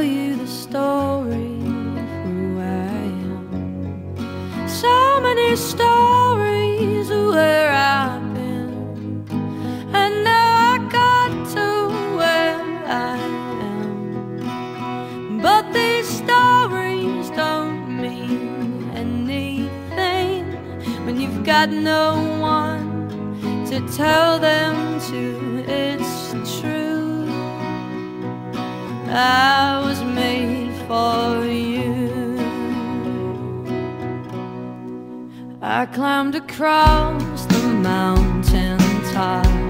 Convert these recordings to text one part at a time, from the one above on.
tell you the story of who I am. So many stories of where I've been, and now I got to where I am. But these stories don't mean anything when you've got no one to tell them to. It's true. I I climbed across the mountain tops,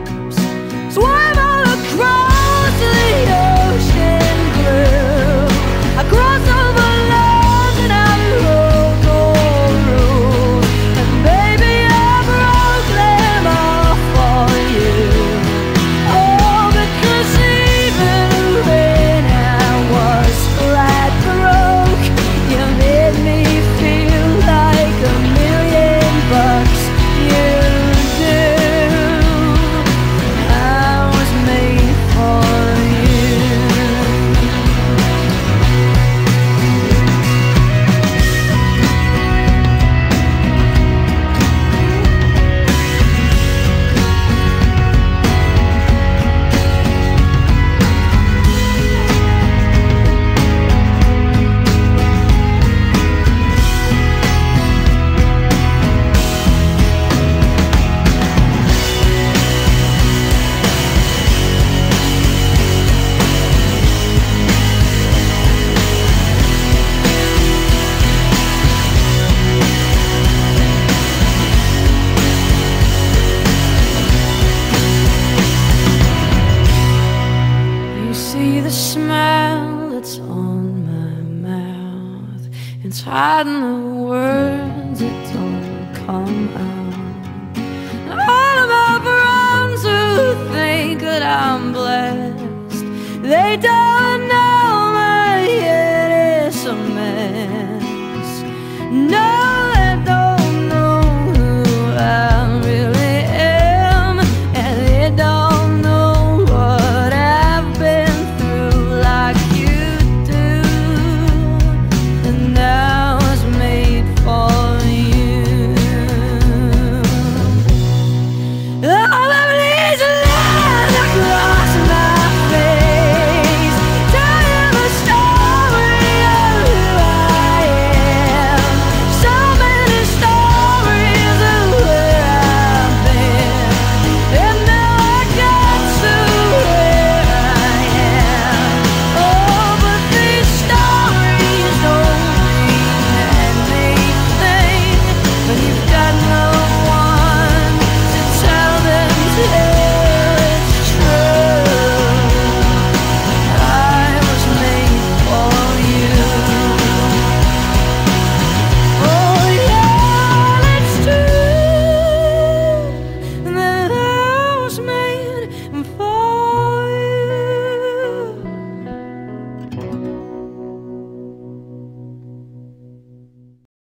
It's hiding the words that don't come out.